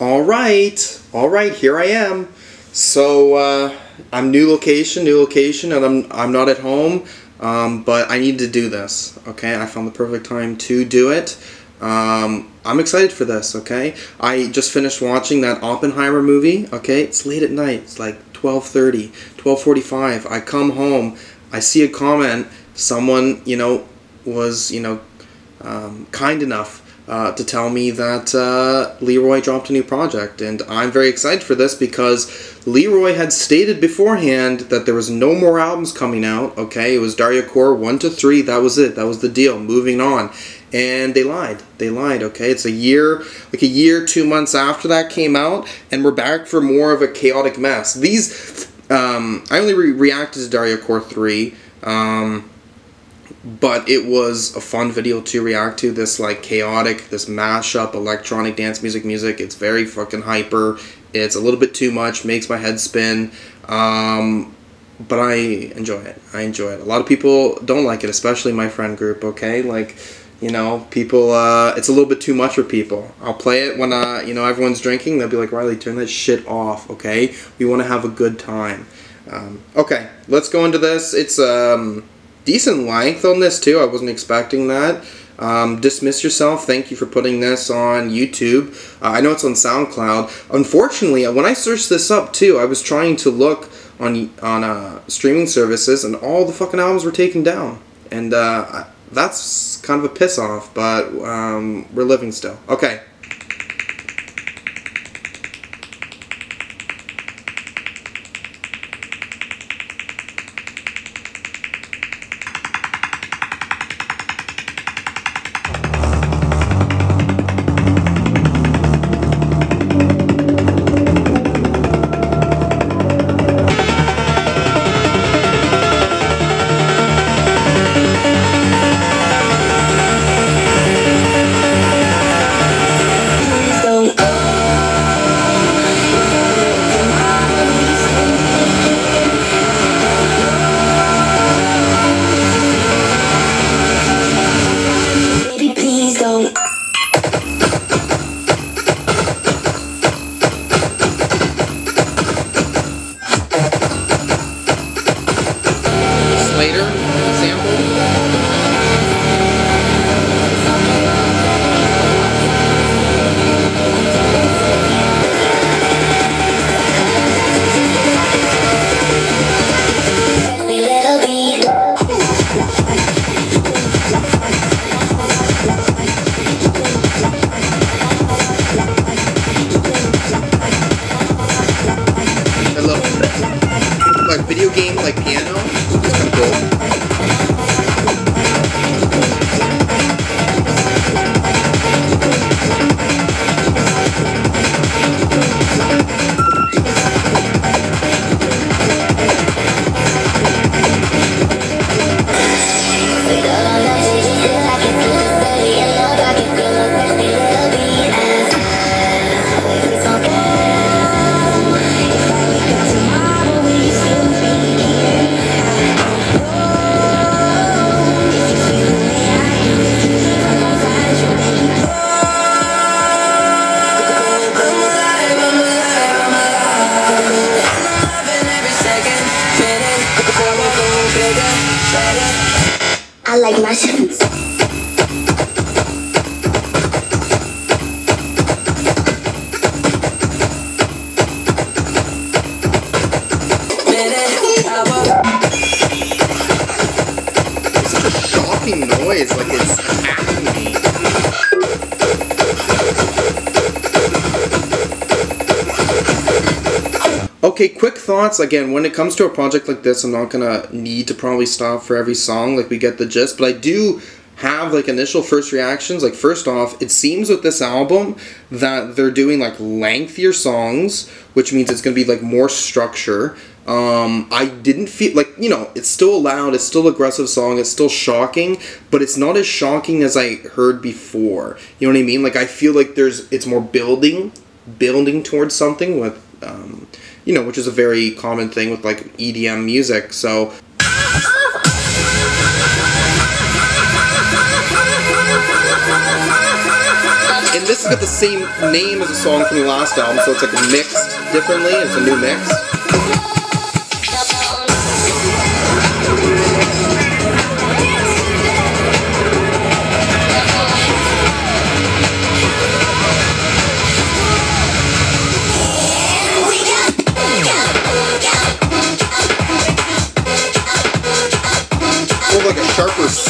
All right, all right, here I am. So uh, I'm new location, new location, and I'm I'm not at home, um, but I need to do this. Okay, I found the perfect time to do it. Um, I'm excited for this. Okay, I just finished watching that Oppenheimer movie. Okay, it's late at night. It's like 12:30, 12:45. I come home, I see a comment. Someone, you know, was you know um, kind enough uh, to tell me that uh, Leroy dropped a new project, and I'm very excited for this because Leroy had stated beforehand that there was no more albums coming out. Okay, it was Dariacore one to three. That was it. That was the deal. Moving on, and they lied. They lied. Okay, it's a year, like a year, two months after that came out, and we're back for more of a chaotic mess. These, um, I only re- reacted to Dariacore three. Um, but it was a fun video to react to this like chaotic this mashup electronic dance music music. It's very fucking hyper. It's a little bit too much makes my head spin um, but i enjoy it. I enjoy it. A lot of people don't like it especially my friend group okay? Like you know people uh, it's a little bit too much for people. I'll play it when uh, you know everyone's drinking. They'll be like riley turn that shit off okay? We want to have a good time. Um, okay let's go into this. It's um decent length on this too. I wasn't expecting that. Um, Dismiss Yourself, thank you for putting this on YouTube. Uh, I know it's on SoundCloud. Unfortunately, when I searched this up too, I was trying to look on on uh, streaming services, and all the fucking albums were taken down. And uh, that's kind of a piss off, but um, we're living still. Okay. Okay, quick thoughts. Again, when it comes to a project like this, I'm not gonna need to probably stop for every song. Like we get the gist, but I do have like initial first reactions. Like first off, it seems with this album that they're doing like lengthier songs, which means it's gonna be like more structure. Um, I didn't feel like you know it's still loud, it's still aggressive song, it's still shocking, but it's not as shocking as I heard before. You know what I mean? Like I feel like there's it's more building, building towards something with um, you know, which is a very common thing with like EDM music. So. And this has got the same name as a song from the last album, so it's like mixed differently. It's a new mix.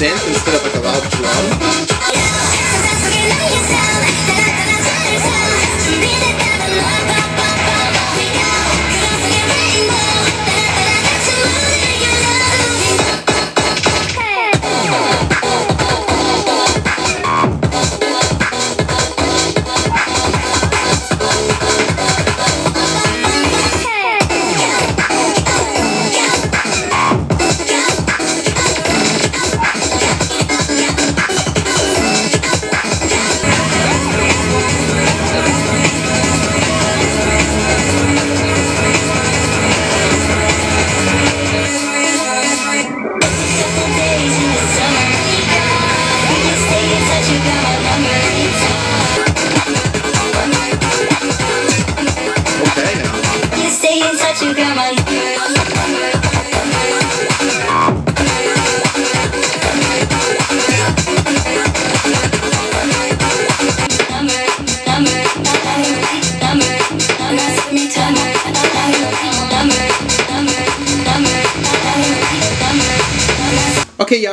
Synth instead of like a loud drum.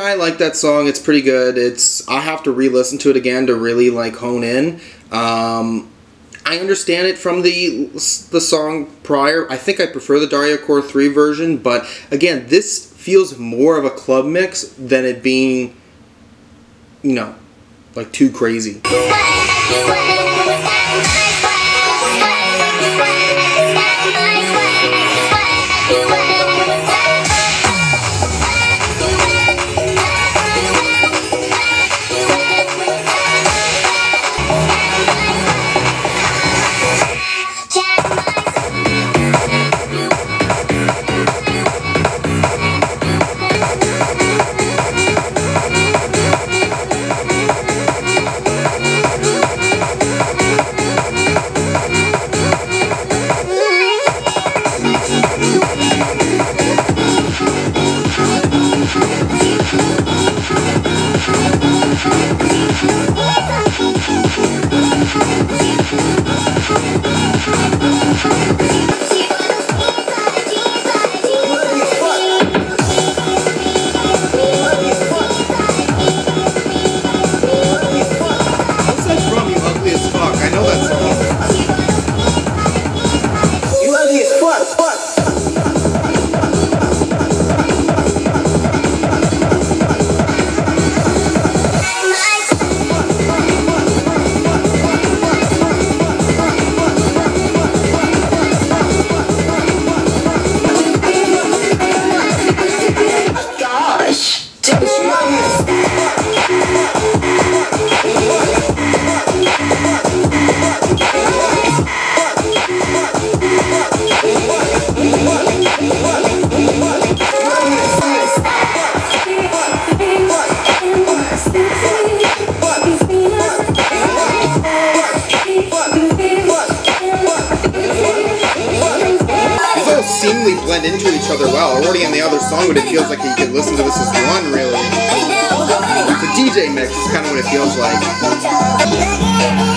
I like that song. It's pretty good. It's I have to re-listen to it again to really like hone in. Um, I understand it from the the song prior. I think I prefer the Dariacore 3 version, but again, this feels more of a club mix than it being you know, like too crazy. But it feels like you can listen to this as one, really. The DJ mix is kind of what it feels like.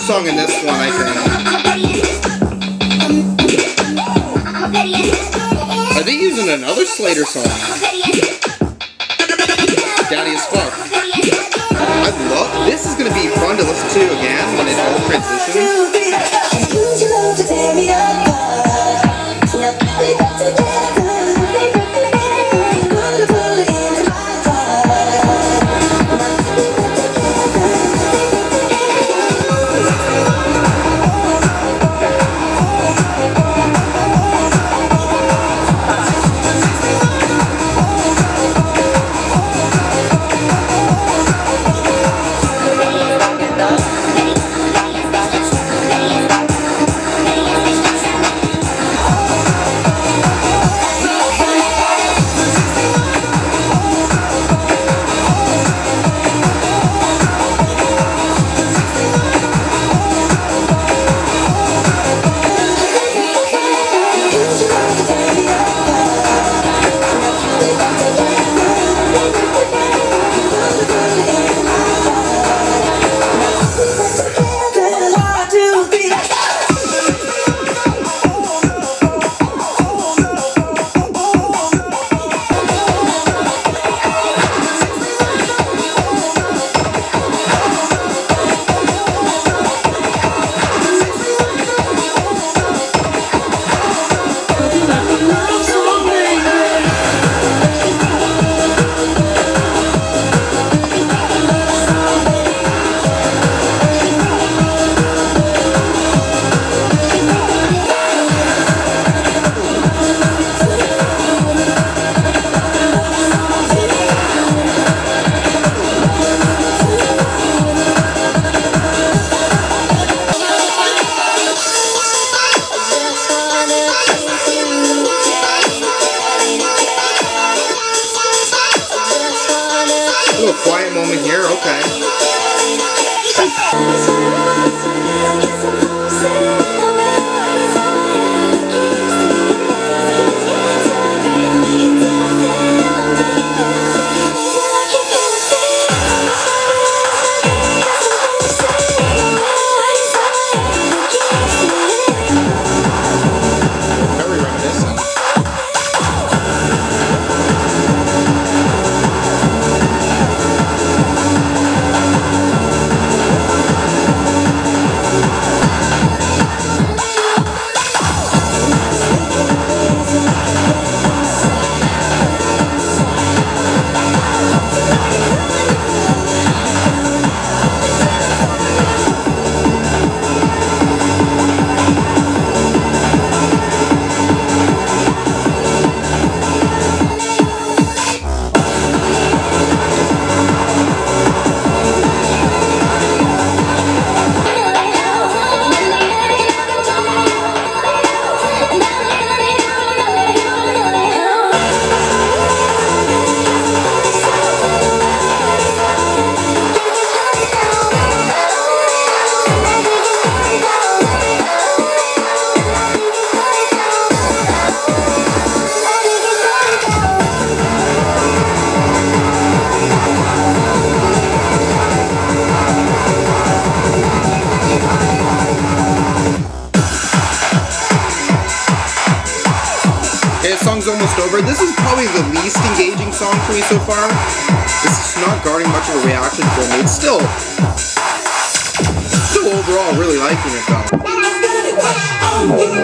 First song in this one, I think. Are they using another Slater song? Daddy as fuck. I love. This is gonna be fun to listen to again when it all transitions. Though.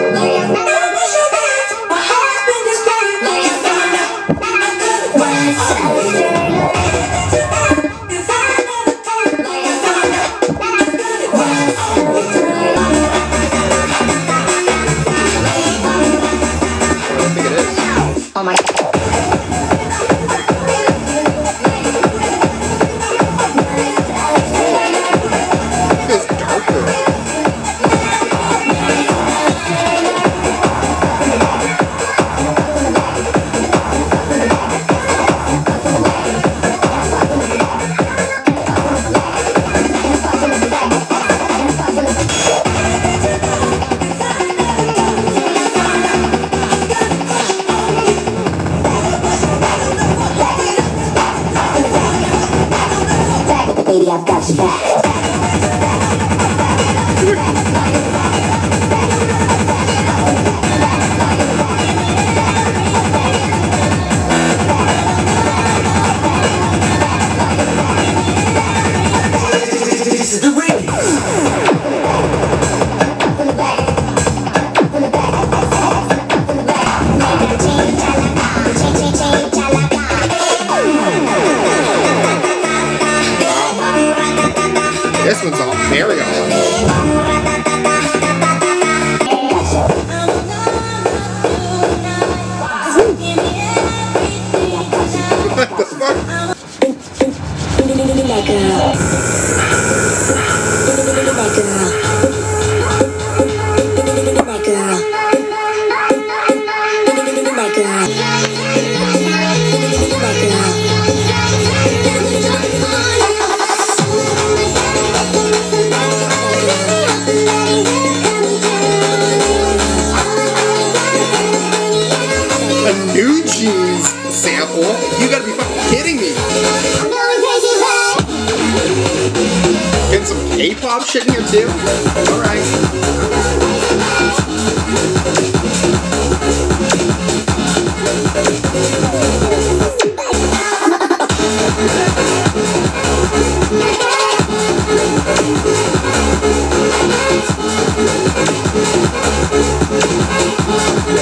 Getting some K-pop shit in here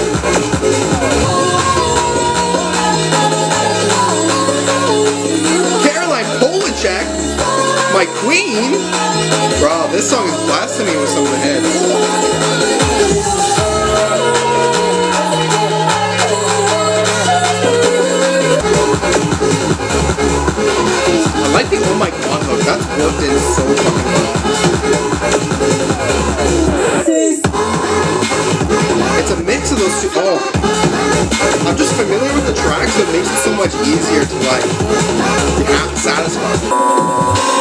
my queen. Bro, this song is blasting me with some of the hits. I like the oh my god hook. That's worked in so fucking well. It's a mix of those two. Oh. I'm just familiar with the track, so it makes it so much easier to like satisfy.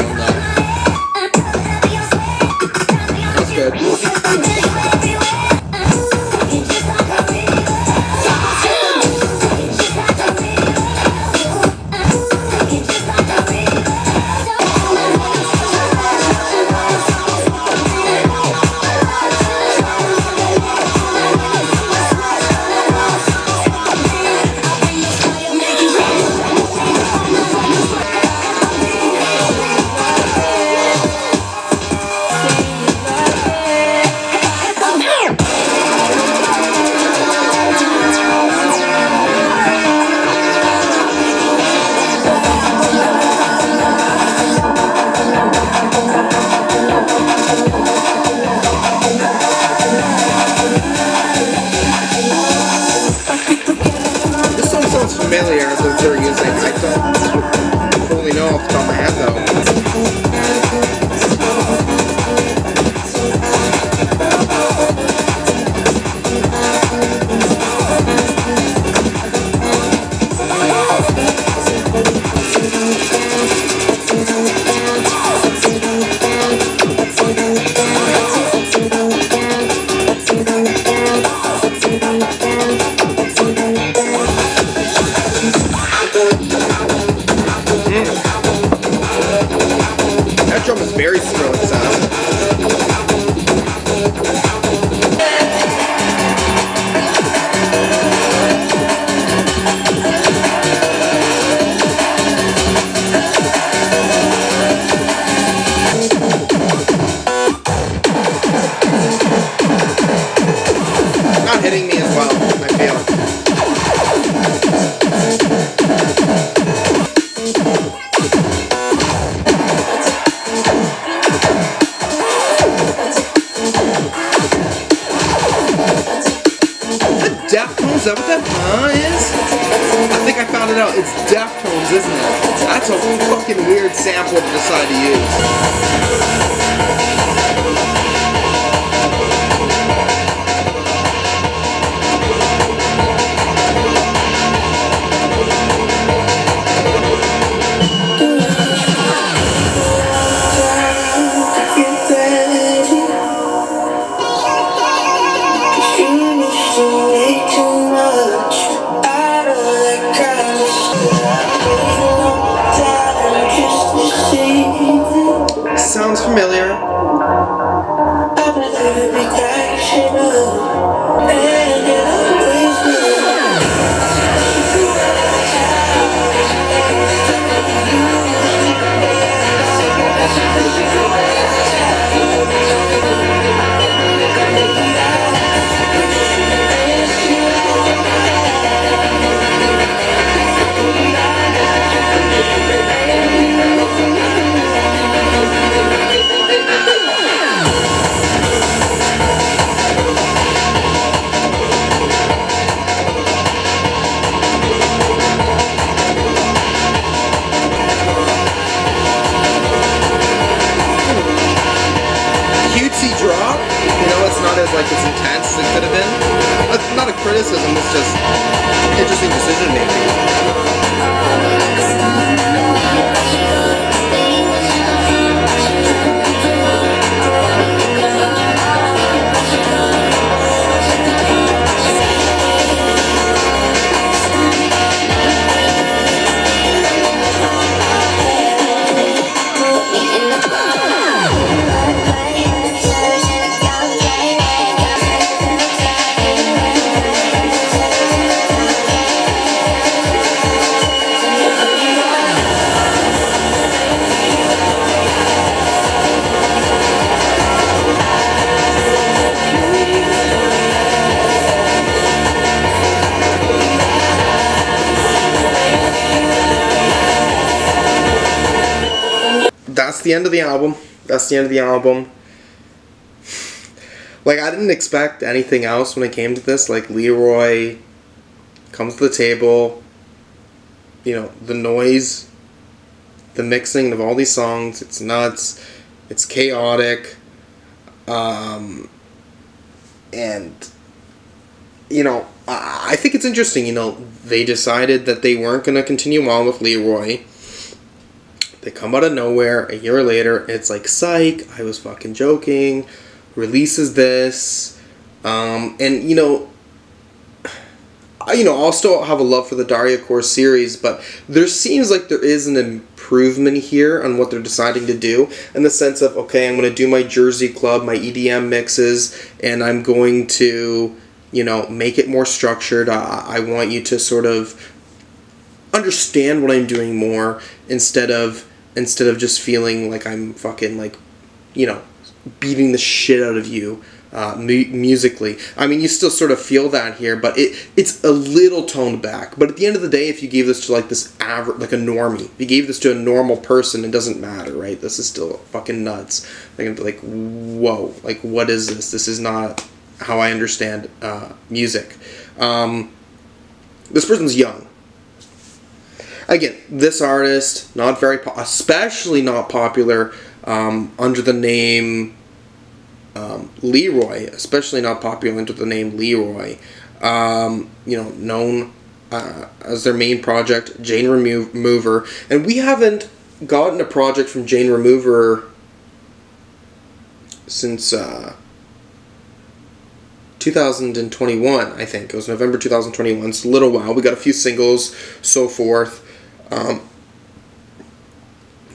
This. That's good. Is that what that huh is? I think I found it out. It's Deftones, isn't it? That's a fucking weird sample to decide to use. The end of the album. That's the end of the album. Like I didn't expect anything else when it came to this. Like Leroy comes to the table. You know the noise, the mixing of all these songs. It's nuts. It's chaotic. Um, and you know, I I think it's interesting. You know, they decided that they weren't going to continue on with Leroy. They come out of nowhere a year later. It's like, psych, I was fucking joking. Releases this. Um, and, you know, I, you know, I'll still have a love for the Dariacore series, but there seems like there is an improvement here on what they're deciding to do in the sense of, okay, I'm going to do my Jersey Club, my EDM mixes, and I'm going to, you know, make it more structured. I, I want you to sort of understand what I'm doing more instead of instead of just feeling like I'm fucking like, you know, beating the shit out of you uh, mu- musically. I mean, you still sort of feel that here, but it it's a little toned back. But at the end of the day, if you gave this to like this average, like a normie, if you gave this to a normal person, it doesn't matter, right? This is still fucking nuts. They're gonna be like, whoa, like what is this? This is not how I understand uh, music. Um, this person's young. Again, this artist not very, especially not popular um, under the name um, Leroy, especially not popular under the name Leroy. Um, you know, known uh, as their main project, Jane Remo- Remover, and we haven't gotten a project from Jane Remover since uh, 2021. I think it was November 2021. It's a little while. We got a few singles, so forth. Um,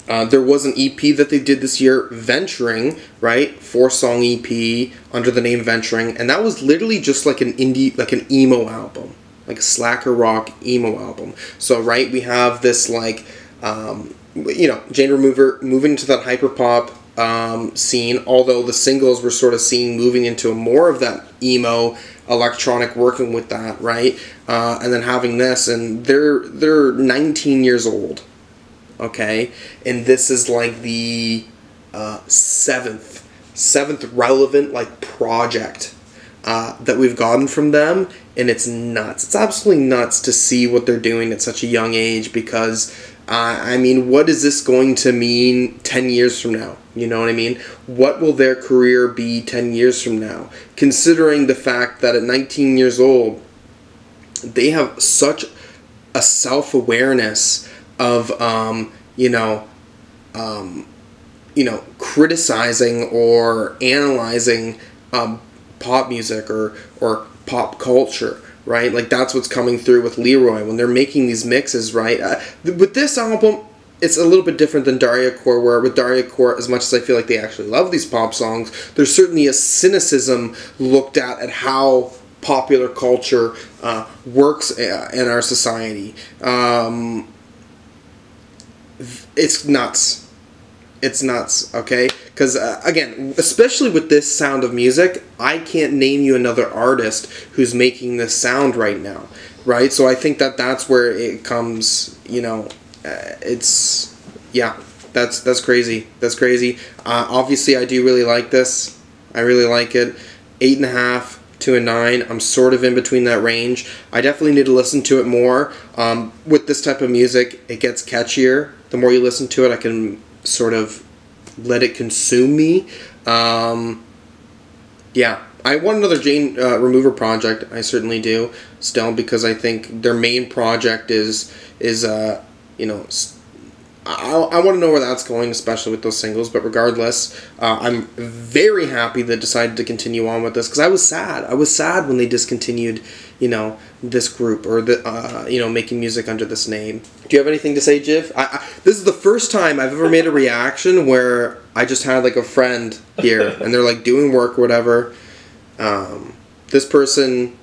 uh, there was an EP that they did this year, Venturing, right? Four song EP under the name Venturing, and that was literally just like an indie, like an emo album, like a slacker rock emo album. So, right, we have this like, um, you know, Jane Remover moving to that hyperpop um, scene, although the singles were sort of seen moving into more of that emo electronic working with that, right? Uh, and then having this, and they're they're 19 years old okay? And this is like the uh, seventh seventh relevant like project uh, that we've gotten from them and it's nuts. It's absolutely nuts to see what they're doing at such a young age because uh, i mean what is this going to mean 10 years from now you know what i mean? What will their career be 10 years from now? Considering the fact that at 19 years old they have such a self-awareness of um, you know um, you know criticizing or analyzing um, pop music or or pop culture right? Like that's what's coming through with leroy when they're making these mixes right? Uh, th- with this album it's a little bit different than Dariacore, where with Dariacore, as much as I feel like they actually love these pop songs, there's certainly a cynicism looked at at how popular culture uh, works uh, in our society. Um, it's nuts. It's nuts, okay? Because, uh, again, especially with this sound of music, I can't name you another artist who's making this sound right now, right? So I think that that's where it comes, you know, uh, it's, yeah, that's, that's crazy. That's crazy. Uh, obviously, I do really like this. I really like it. Eight and a half to a nine. I'm sort of in between that range. I definitely need to listen to it more. Um, with this type of music, it gets catchier. The more you listen to it, I can sort of let it consume me. Um, yeah, I want another Jane uh, Remover project. I certainly do still because I think their main project is is uh, you know. I, I want to know where that's going, especially with those singles. But regardless, uh, I'm very happy they decided to continue on with this because I was sad. I was sad when they discontinued, you know, this group or the uh, you know making music under this name. Do you have anything to say, Jiv? I, I, this is the first time I've ever made a reaction where I just had like a friend here and they're like doing work or whatever. Um, this person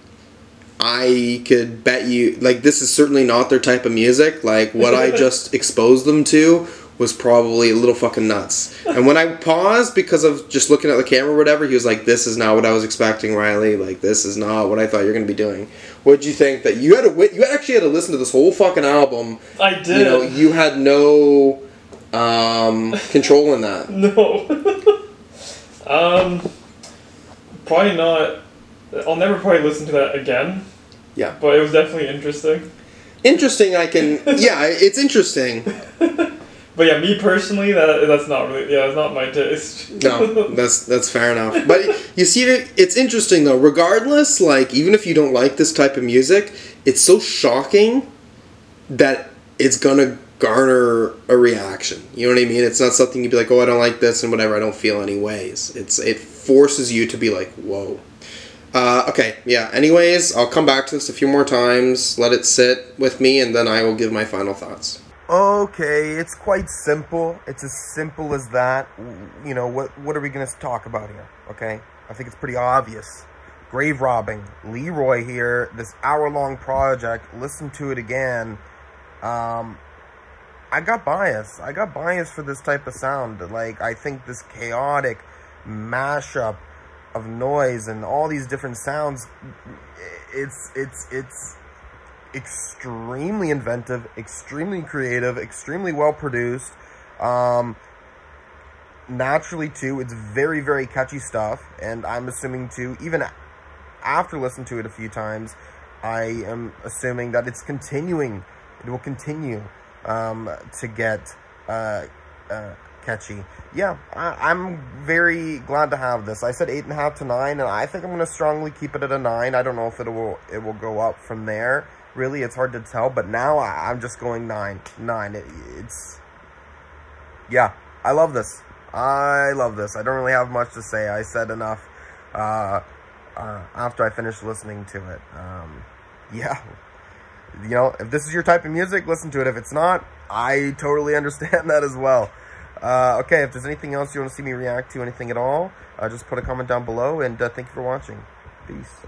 I could bet you like this is certainly not their type of music. Like what I just exposed them to was probably a little fucking nuts. And when I paused because of just looking at the camera or whatever, he was like, "This is not what I was expecting, Riley. Like this is not what I thought you're gonna be doing." What'd you think that you had to wit- you actually had to listen to this whole fucking album? I did. You know, you had no um, control in that. No. um, probably not. I'll never probably listen to that again. Yeah. But it was definitely interesting. Interesting. I can. Yeah, it's interesting. But yeah, me personally, that that's not really yeah, it's not my taste. No, that's that's fair enough. But you see, it's interesting though. Regardless, like even if you don't like this type of music, it's so shocking that it's gonna garner a reaction. You know what I mean? It's not something you'd be like, oh, I don't like this and whatever. I don't feel any ways. It's it forces you to be like, whoa. Uh, okay, yeah. Anyways, I'll come back to this a few more times. Let it sit with me, and then I will give my final thoughts. Okay, it's quite simple. It's as simple as that. You know, what what are we going to talk about here? Okay? I think it's pretty obvious. Grave robbing. Leroy here, this hour long project, listen to it again. Um, I got bias. I got bias for this type of sound. Like, I think this chaotic mashup of noise and all these different sounds, it's, it's, it's, extremely inventive, extremely creative, extremely well produced. Um, naturally, too, it's very, very catchy stuff. And I'm assuming, too, even after listening to it a few times, I am assuming that it's continuing. It will continue um, to get uh, uh, catchy. Yeah, I, am very glad to have this. I said eight and a half to nine, and I think I'm going to strongly keep it at a nine. I don't know if it will it will go up from there. Really it's hard to tell but now I, am just going nine nine. It, it's yeah i love this. I love this. I don't really have much to say. I said enough uh, uh, after i finished listening to it. Um, yeah. You know if this is your type of music listen to it. If it's not i totally understand that as well uh, okay if there's anything else you want to see me react to anything at all uh, just put a comment down below and uh, thank you for watching. Peace